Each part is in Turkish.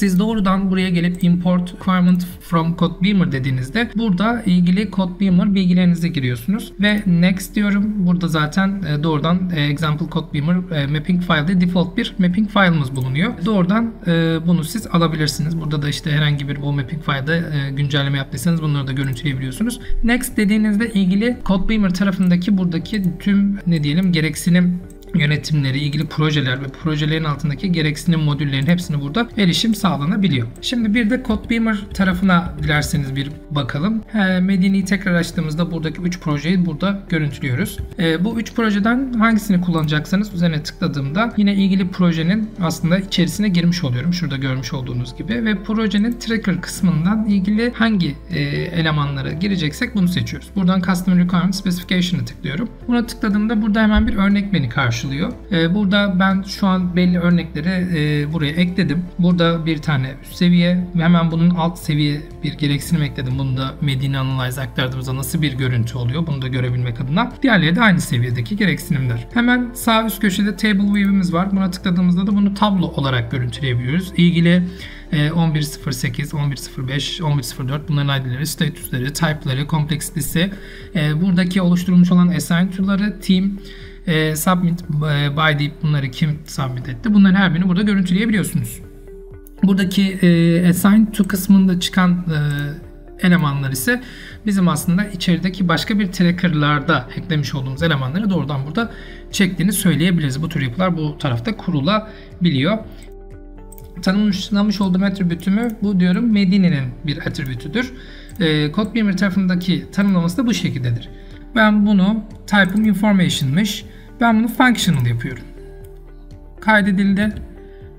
siz doğrudan buraya gelip import requirement from Codebeamer dediğinizde burada ilgili Codebeamer bilgilerinizi giriyorsunuz ve next diyorum. Burada zaten e, doğrudan e, example Codebeamer e, mapping file'de default bir mapping file'ımız bulunuyor. Doğrudan bunu siz alabilirsiniz. Burada da işte herhangi bir bu mapping file'da güncelleme yaptıysanız bunları da görüntüleyebiliyorsunuz. Next dediğinizde ilgili Codebeamer tarafındaki buradaki tüm ne diyelim gereksinim yönetimleri, ilgili projeler ve projelerin altındaki gereksinim modüllerin hepsini burada erişim sağlanabiliyor. Şimdi bir de Codebeamer tarafına dilerseniz bir bakalım. Medini'yi tekrar açtığımızda buradaki 3 projeyi burada görüntülüyoruz. E, bu 3 projeden hangisini kullanacaksanız üzerine tıkladığımda yine ilgili projenin aslında içerisine girmiş oluyorum. Şurada görmüş olduğunuz gibi ve projenin tracker kısmından ilgili hangi e, elemanlara gireceksek bunu seçiyoruz. Buradan Custom Requirement Specification'a tıklıyorum. Buna tıkladığımda burada hemen bir örnek beni karşılıyor karşılıyor. Ee, burada ben şu an belli örnekleri e, buraya ekledim. Burada bir tane üst seviye hemen bunun alt seviye bir gereksinim ekledim. Bunu da Medine Analyze aktardığımızda nasıl bir görüntü oluyor bunu da görebilmek adına. Diğerleri de aynı seviyedeki gereksinimler. Hemen sağ üst köşede Table View'imiz var. Buna tıkladığımızda da bunu tablo olarak görüntüleyebiliyoruz. İlgili 11.08, 11.05, 11.04 bunların ID'leri, statüsleri, type'ları, kompleksitesi, e, buradaki oluşturulmuş olan assign tool'ları, team, e, submit e, by deyip bunları kim submit etti. Bunların her birini burada görüntüleyebiliyorsunuz. Buradaki e, assign to kısmında çıkan e, elemanlar ise bizim aslında içerideki başka bir tracker'larda eklemiş olduğumuz elemanları doğrudan burada çektiğini söyleyebiliriz. Bu tür yapılar bu tarafta kurulabiliyor. Tanımlamış olduğum attribütümü bu diyorum Medine'nin bir attribütüdür. E, CodeBeamer tarafındaki tanımlaması da bu şekildedir. Ben bunu type'ım information'mış. Ben bunu functional yapıyorum. Kaydedildi.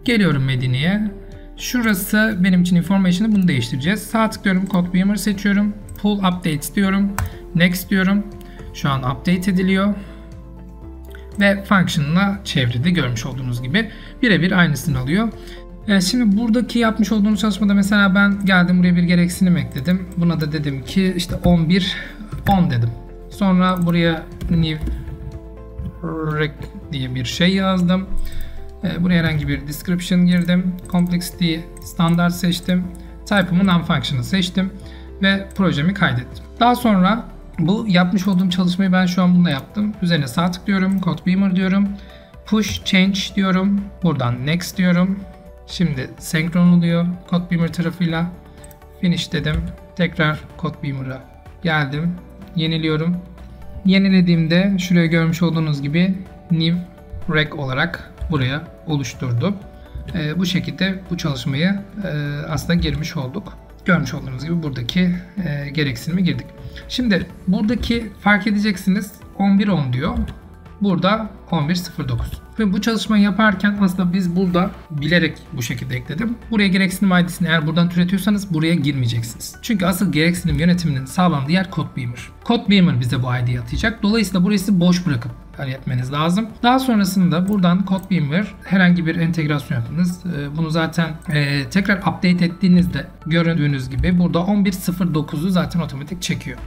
Geliyorum Medine'ye. Şurası benim için information'ı bunu değiştireceğiz. Sağ tıklıyorum Code Beamer seçiyorum. Pull Updates diyorum. Next diyorum. Şu an update ediliyor. Ve function'la çevrede görmüş olduğunuz gibi birebir aynısını alıyor. Evet, şimdi buradaki yapmış olduğumuz çalışmada mesela ben geldim buraya bir gereksinim ekledim. Buna da dedim ki işte 11 10 dedim. Sonra buraya new rec diye bir şey yazdım. Ee, buraya herhangi bir description girdim. Complexity standart seçtim. Type'ımı non-functional seçtim. Ve projemi kaydettim. Daha sonra bu yapmış olduğum çalışmayı ben şu an bununla yaptım. Üzerine sağ tıklıyorum. Codebeamer diyorum. Push change diyorum. Buradan next diyorum. Şimdi senkron oluyor Codebeamer tarafıyla. Finish dedim. Tekrar Codebeamer'a geldim. Yeniliyorum. Yenilediğimde şuraya görmüş olduğunuz gibi new rec olarak buraya oluşturdu. E, bu şekilde bu çalışmayı e, aslında girmiş olduk. Görmüş olduğunuz gibi buradaki e, gereksinimi girdik. Şimdi buradaki fark edeceksiniz 11.10 diyor. Burada 11.09. Ve bu çalışmayı yaparken aslında biz burada bilerek bu şekilde ekledim. Buraya gereksinim ID'sini eğer buradan türetiyorsanız buraya girmeyeceksiniz. Çünkü asıl gereksinim yönetiminin sağlandığı yer CodeBeamer. CodeBeamer bize bu ID'yi atacak. Dolayısıyla burası boş bırakıp halletmeniz lazım. Daha sonrasında buradan CodeBeamer herhangi bir entegrasyon yapınız. Ee, bunu zaten e, tekrar update ettiğinizde gördüğünüz gibi burada 11.09'u zaten otomatik çekiyor.